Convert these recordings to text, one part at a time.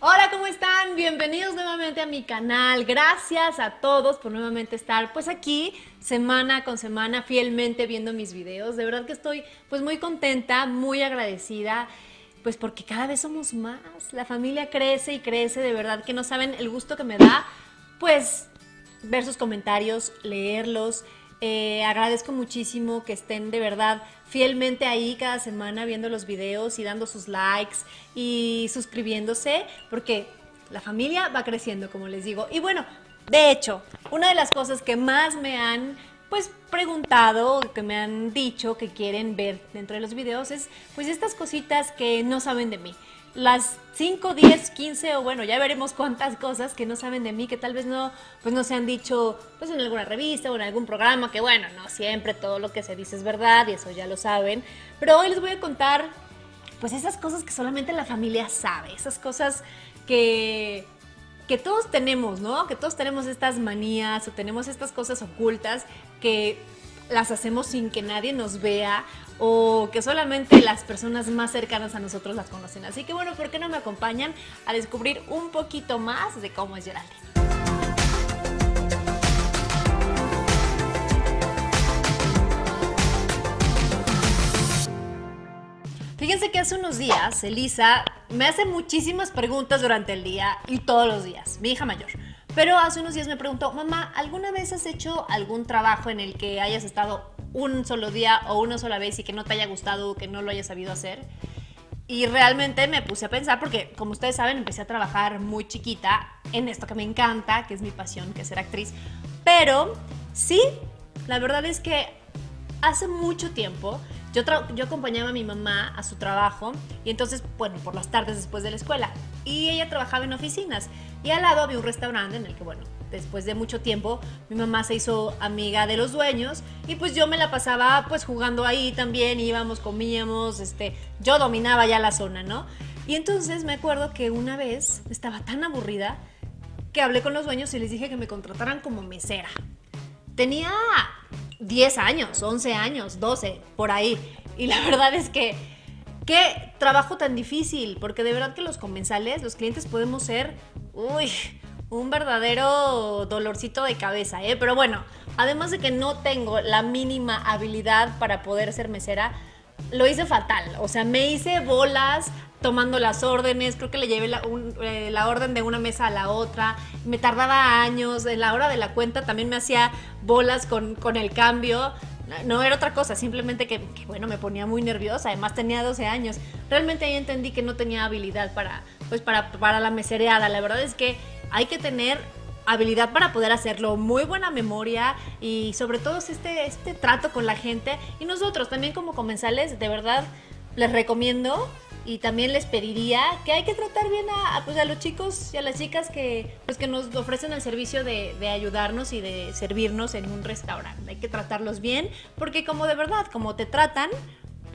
Hola, ¿cómo están? Bienvenidos nuevamente a mi canal. Gracias a todos por nuevamente estar pues aquí semana con semana fielmente viendo mis videos. De verdad que estoy pues muy contenta, muy agradecida pues porque cada vez somos más. La familia crece y crece, de verdad que no saben el gusto que me da pues ver sus comentarios, leerlos. Eh, agradezco muchísimo que estén de verdad fielmente ahí cada semana viendo los videos y dando sus likes y suscribiéndose, porque la familia va creciendo, como les digo. Y bueno, de hecho, una de las cosas que más me han pues preguntado, que me han dicho que quieren ver dentro de los videos es pues estas cositas que no saben de mí las 5, 10, 15 o bueno, ya veremos cuántas cosas que no saben de mí, que tal vez no, pues no se han dicho pues en alguna revista o en algún programa, que bueno, no siempre todo lo que se dice es verdad y eso ya lo saben, pero hoy les voy a contar pues esas cosas que solamente la familia sabe, esas cosas que que todos tenemos, ¿no? Que todos tenemos estas manías o tenemos estas cosas ocultas que las hacemos sin que nadie nos vea o que solamente las personas más cercanas a nosotros las conocen. Así que bueno, ¿por qué no me acompañan a descubrir un poquito más de cómo es Geraldine? Fíjense que hace unos días Elisa me hace muchísimas preguntas durante el día y todos los días, mi hija mayor. Pero hace unos días me preguntó, mamá, ¿alguna vez has hecho algún trabajo en el que hayas estado un solo día o una sola vez y que no te haya gustado o que no lo hayas sabido hacer? Y realmente me puse a pensar porque, como ustedes saben, empecé a trabajar muy chiquita en esto que me encanta, que es mi pasión, que es ser actriz. Pero sí, la verdad es que hace mucho tiempo yo, yo acompañaba a mi mamá a su trabajo y entonces, bueno, por las tardes después de la escuela. Y ella trabajaba en oficinas. Y al lado había un restaurante en el que, bueno, después de mucho tiempo, mi mamá se hizo amiga de los dueños y pues yo me la pasaba pues jugando ahí también, íbamos, comíamos, este, yo dominaba ya la zona, ¿no? Y entonces me acuerdo que una vez estaba tan aburrida que hablé con los dueños y les dije que me contrataran como mesera. Tenía 10 años, 11 años, 12, por ahí. Y la verdad es que, qué trabajo tan difícil, porque de verdad que los comensales, los clientes podemos ser, uy, un verdadero dolorcito de cabeza, ¿eh? Pero bueno, además de que no tengo la mínima habilidad para poder ser mesera, lo hice fatal. O sea, me hice bolas tomando las órdenes, creo que le llevé la, eh, orden de una mesa a la otra, me tardaba años, en la hora de la cuenta también me hacía bolas con, con el cambio, no era otra cosa, simplemente que, bueno, me ponía muy nerviosa, además tenía 12 años, realmente ahí entendí que no tenía habilidad para, pues para, para la mesereada, la verdad es que hay que tener habilidad para poder hacerlo, muy buena memoria y sobre todo este, este trato con la gente. Y nosotros también como comensales, de verdad les recomiendo y también les pediría que hay que tratar bien a, pues a los chicos y a las chicas que, pues que nos ofrecen el servicio de, de, ayudarnos y de servirnos en un restaurante. Hay que tratarlos bien porque como de verdad, como te tratan,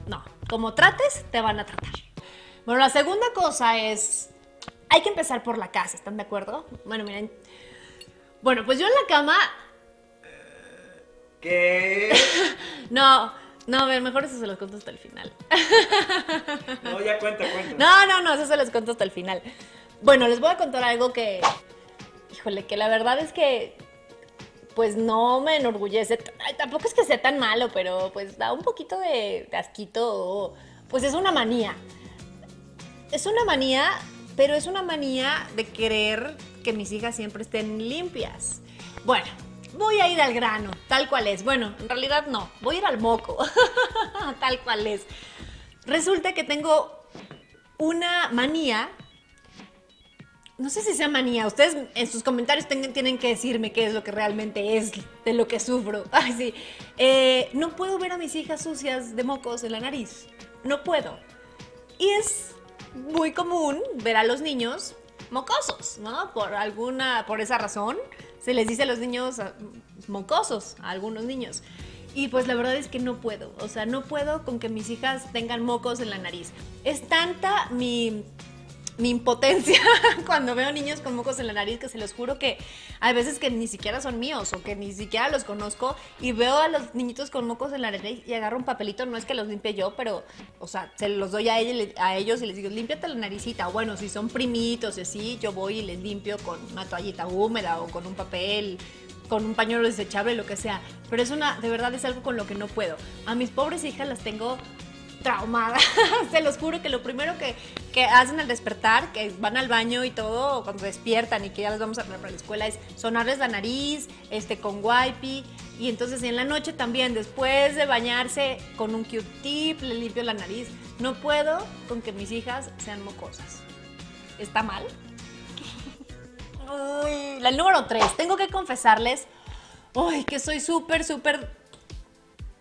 no, como trates, te van a tratar. Bueno, la segunda cosa es, hay que empezar por la casa, ¿están de acuerdo? Bueno, miren. Bueno, pues yo en la cama... ¿Qué? no, no, a ver, mejor eso se los cuento hasta el final. No, ya cuenta, cuenta. No, no, no, eso se los cuento hasta el final. Bueno, les voy a contar algo que, híjole, que la verdad es que, pues no me enorgullece. tampoco es que sea tan malo, pero pues da un poquito de, de asquito. Pues es una manía. Es una manía, pero es una manía de querer que mis hijas siempre estén limpias. Bueno, voy a ir al grano, tal cual es. Bueno, en realidad no, voy a ir al moco, tal cual es. Resulta que tengo una manía, no sé si sea manía, ustedes en sus comentarios tienen que decirme qué es lo que realmente es de lo que sufro. Ay, sí. Eh, no puedo ver a mis hijas sucias de mocos en la nariz, no puedo. Y es muy común ver a los niños mocosos, ¿no? Por alguna, por esa razón, se les dice a los niños mocosos, a algunos niños. Y pues la verdad es que no puedo, o sea, no puedo con que mis hijas tengan mocos en la nariz. Es tanta mi mi impotencia cuando veo niños con mocos en la nariz, que se los juro que hay veces que ni siquiera son míos o que ni siquiera los conozco y veo a los niñitos con mocos en la nariz y agarro un papelito, no es que los limpie yo, pero, o sea, se los doy a, ella, a ellos y les digo, límpiate la naricita. Bueno, si son primitos y así, yo voy y les limpio con una toallita húmeda o con un papel con un pañuelo desechable, lo que sea. Pero es una, de verdad es algo con lo que no puedo. A mis pobres hijas las tengo traumada. Se los juro que lo primero que, que, hacen al despertar, que van al baño y todo, cuando despiertan y que ya les vamos a poner para la escuela, es sonarles la nariz, este, con wipey. Y entonces en la noche también, después de bañarse con un Q-tip, le limpio la nariz. No puedo con que mis hijas sean mocosas. ¿Está mal? La número tres. Tengo que confesarles, uy, que soy súper, súper...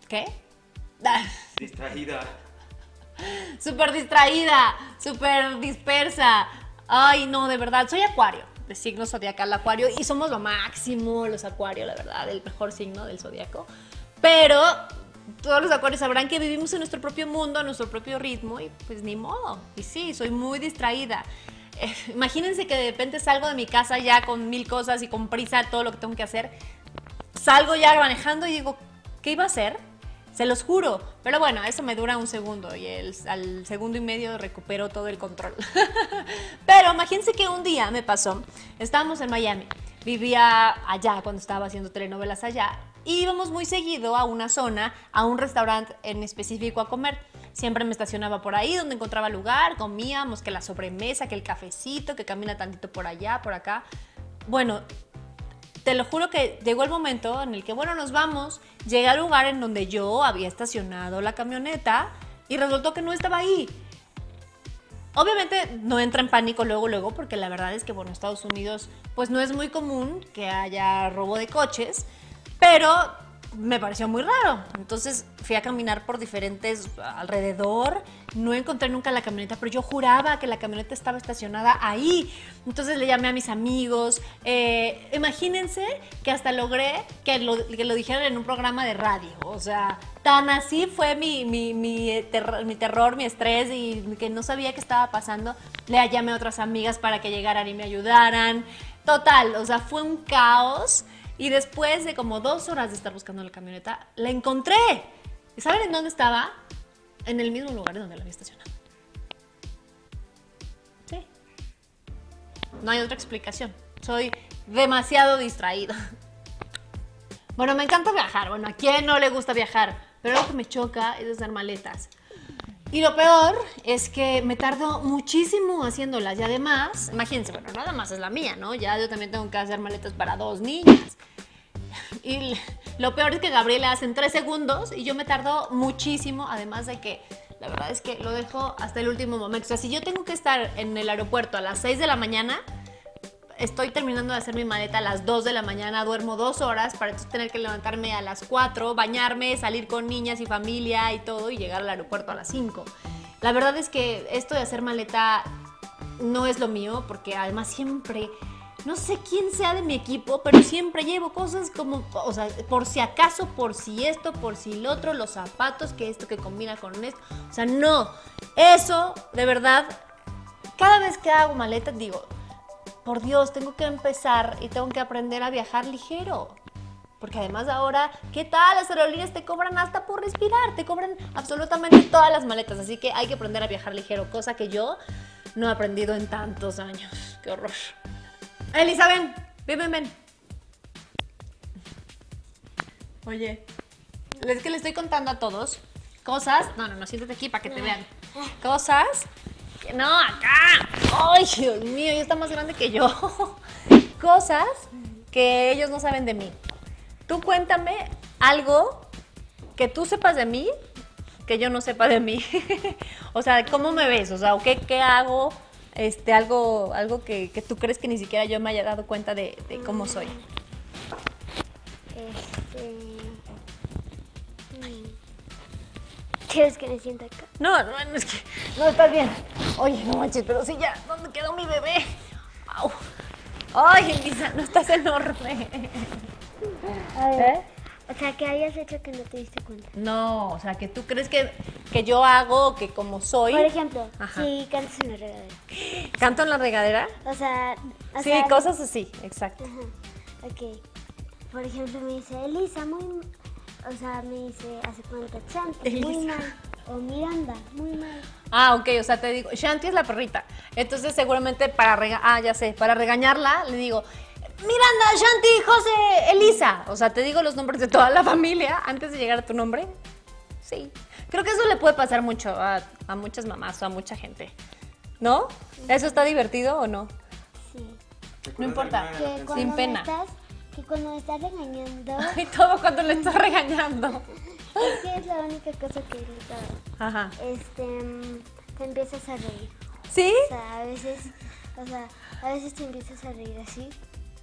¿Qué? Distraída. Súper distraída, súper dispersa. Ay, no, de verdad, soy acuario, de signo zodiacal acuario, y somos lo máximo los acuarios, la verdad, el mejor signo del zodiaco. Pero todos los acuarios sabrán que vivimos en nuestro propio mundo, a nuestro propio ritmo, y pues ni modo. Y sí, soy muy distraída. Eh, imagínense que de repente salgo de mi casa ya con mil cosas y con prisa todo lo que tengo que hacer. Salgo ya manejando y digo, ¿qué iba a hacer? Se los juro. Pero bueno, eso me dura un segundo y el, al segundo y medio recupero todo el control. Pero imagínense que un día me pasó, estábamos en Miami, vivía allá cuando estaba haciendo telenovelas allá, y íbamos muy seguido a una zona, a un restaurante en específico a comer. Siempre me estacionaba por ahí donde encontraba lugar, comíamos, que la sobremesa, que el cafecito, que camina tantito por allá, por acá. Bueno, te lo juro que llegó el momento en el que, bueno, nos vamos, llegué al lugar en donde yo había estacionado la camioneta y resultó que no estaba ahí. Obviamente no entra en pánico luego, luego, porque la verdad es que, bueno, Estados Unidos, pues no es muy común que haya robo de coches, pero me pareció muy raro. Entonces fui a caminar por diferentes alrededor. No encontré nunca la camioneta, pero yo juraba que la camioneta estaba estacionada ahí. Entonces le llamé a mis amigos. Eh, imagínense que hasta logré que lo, que lo, dijeran en un programa de radio. O sea, tan así fue mi, mi, mi, terror, mi terror, mi estrés y que no sabía qué estaba pasando. Le llamé a otras amigas para que llegaran y me ayudaran. Total, o sea, fue un caos. Y después de como dos horas de estar buscando la camioneta, la encontré. ¿Y saben en dónde estaba? En el mismo lugar donde la había estacionado. Sí. No hay otra explicación. Soy demasiado distraída. Bueno, me encanta viajar. Bueno, ¿a quién no le gusta viajar? Pero lo que me choca es hacer maletas. Y lo peor es que me tardo muchísimo haciéndolas. Y además, imagínense, bueno, nada más es la mía, ¿no? Ya yo también tengo que hacer maletas para dos niñas. Y lo peor es que Gabriela hace en tres segundos y yo me tardo muchísimo, además de que la verdad es que lo dejo hasta el último momento. O sea, si yo tengo que estar en el aeropuerto a las 6 de la mañana, estoy terminando de hacer mi maleta a las 2 de la mañana, duermo dos horas para entonces tener que levantarme a las 4, bañarme, salir con niñas y familia y todo y llegar al aeropuerto a las 5. La verdad es que esto de hacer maleta no es lo mío porque además siempre no sé quién sea de mi equipo, pero siempre llevo cosas como, o sea, por si acaso, por si esto, por si lo otro, los zapatos, que esto que combina con esto. O sea, no. Eso, de verdad, cada vez que hago maletas digo, por Dios, tengo que empezar y tengo que aprender a viajar ligero. Porque además ahora, ¿qué tal? Las aerolíneas te cobran hasta por respirar, te cobran absolutamente todas las maletas. Así que hay que aprender a viajar ligero, cosa que yo no he aprendido en tantos años. Qué horror. Elisa, ven, ven, ven, ven. Oye, es que le estoy contando a todos cosas. No, no, no, siéntate aquí para que te vean. Cosas. Que no, acá. Ay, Dios mío, ya está más grande que yo. Cosas que ellos no saben de mí. Tú cuéntame algo que tú sepas de mí que yo no sepa de mí. o sea, ¿cómo me ves? O sea, ¿qué, qué hago? este, algo, algo que, que, tú crees que ni siquiera yo me haya dado cuenta de, de cómo soy. Este... Mm, ¿Quieres que me sienta acá? No, no, no, es que no estás bien. Oye, no manches, pero sí ya, ¿dónde quedó mi bebé? Au. Ay, Elisa, no estás enorme. ¿Eh? O sea, que hayas hecho que no te diste cuenta. No, o sea, que tú crees que, que yo hago, que como soy. Por ejemplo, Ajá. si cantas en la regadera. ¿Canto en la regadera? O sea, o Sí, sea, cosas así, exacto. Ajá. Ok. Por ejemplo, me dice Elisa, muy. O sea, me dice, ¿hace cuánto? Chanti, muy Elisa. mal. O Miranda, muy mal. Ah, ok, o sea, te digo, Shanti es la perrita. Entonces, seguramente para rega ah, ya sé, para regañarla, le digo, Miranda, Shanti, José, Elisa. O sea, te digo los nombres de toda la familia antes de llegar a tu nombre. Sí. Creo que eso le puede pasar mucho a, a muchas mamás o a mucha gente. ¿No? ¿Eso está divertido o no? Sí. No importa. Sin me pena. estás, que cuando me estás regañando, Y todo cuando le estás regañando. es que es la única cosa que he gritado. Ajá. Este, mm, te empiezas a reír. ¿Sí? O sea, a veces, o sea, a veces te empiezas a reír así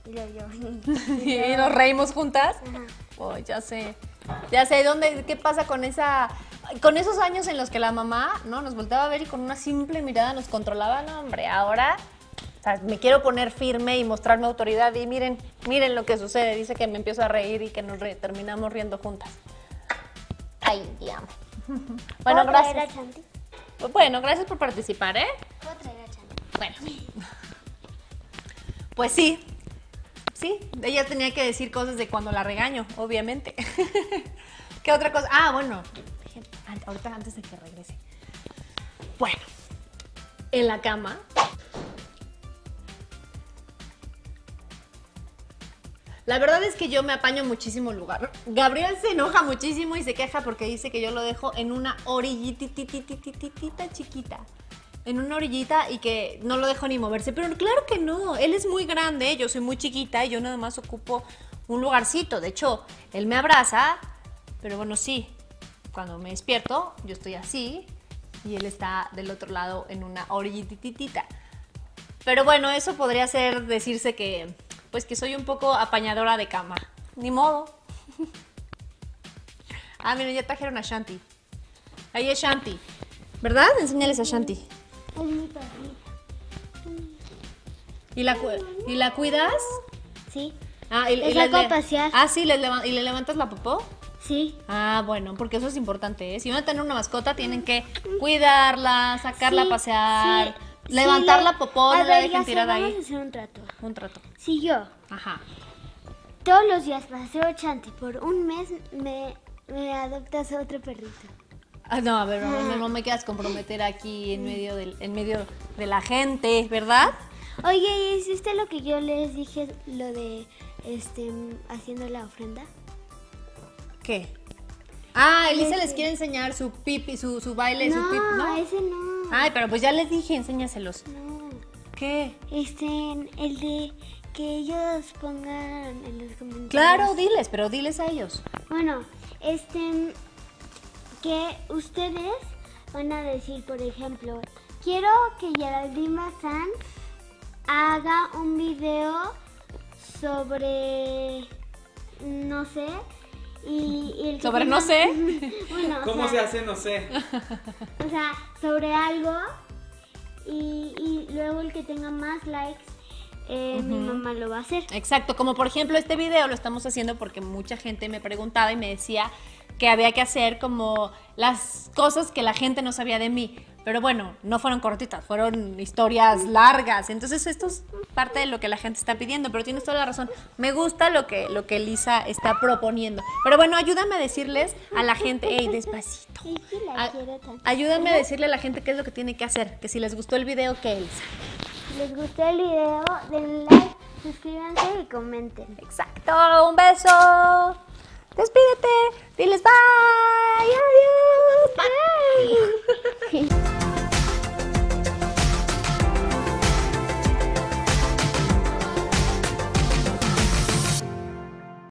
y luego yo. Y nos reímos juntas. Ajá. Oh, ya sé. Ya sé dónde, qué pasa con esa, con esos años en los que la mamá, ¿no? Nos volteaba a ver y con una simple mirada nos controlaba, no, hombre, ahora, o sea, me quiero poner firme y mostrar mi autoridad y miren, miren lo que sucede. Dice que me empiezo a reír y que nos re- terminamos riendo juntas. Amo. Bueno, ¿Puedo traer gracias. a Chanti? Bueno, gracias por participar, ¿eh? ¿Puedo traer a Chanti? Bueno. Pues sí. Sí, ella tenía que decir cosas de cuando la regaño, obviamente. ¿Qué otra cosa? Ah, bueno. Ahorita antes de que regrese. Bueno. En la cama. La verdad es que yo me apaño muchísimo lugar. Gabriel se enoja muchísimo y se queja porque dice que yo lo dejo en una orillitititititita chiquita. En una orillita y que no lo dejo ni moverse. Pero claro que no, él es muy grande, yo soy muy chiquita y yo nada más ocupo un lugarcito. De hecho, él me abraza, pero bueno, sí, cuando me despierto, yo estoy así y él está del otro lado en una orillititita. Pero bueno, eso podría ser decirse que, pues que soy un poco apañadora de cama. Ni modo. ah, miren, ya trajeron a Shanti. Ahí es Shanti. ¿Verdad? Enséñales a Shanti. ¿Y la, ¿y la cuidas? ¿Sí? Ah, y, y le- saco a le- pasear. Ah, sí, le leva- ¿y le levantas la popó? Sí. Ah, bueno, porque eso es importante, ¿eh? Si van a tener una mascota, tienen que cuidarla, sacarla Sí, a pasear, sí, levantar sí, la popó, no la dejen tirada Vamos a ahí. hacer un trato. Un trato. Si yo Ajá. todos los días paseo Chanti por un mes, me, me adoptas a otro perrito. Ah, no, a ver, no, no, no me quieras comprometer aquí en medio, del, en medio de la gente, ¿verdad? Oye, ¿hiciste lo que yo les dije, lo de este haciendo la ofrenda? ¿Qué? Ah, Elisa les quiere enseñar su pipi, su, su baile, su no, pip, ¿no? ese no. Ay, pero pues ya les dije, enséñaselos. No. ¿Qué? Este, el de que ellos pongan en los comentarios. Claro, diles, pero diles a ellos. Bueno, este, que ustedes van a decir, por ejemplo, quiero que Geraldine Bazán haga un video sobre, no sé, y, y el que Sobre tenga- no sé. bueno, o ¿Cómo se hace? No sé. O sea, sobre algo el que tenga más likes, eh, mi mamá lo va a hacer. Exacto, como por ejemplo este video lo estamos haciendo porque mucha gente me preguntaba y me decía que había que hacer como las cosas que la gente no sabía de mí. Pero bueno, no fueron cortitas, fueron historias largas. Entonces esto es parte de lo que la gente está pidiendo, pero tienes toda la razón. Me gusta lo que, lo que Lisa está proponiendo. Pero bueno, ayúdame a decirles a la gente, hey, despacito. A- ayúdame a decirle a la gente qué es lo que tiene que hacer, que si les gustó el video, que Elisa. Si les gustó el video, denle like, suscríbanse y comenten. Exacto, un beso. Despídete, diles bye, adiós. Bye.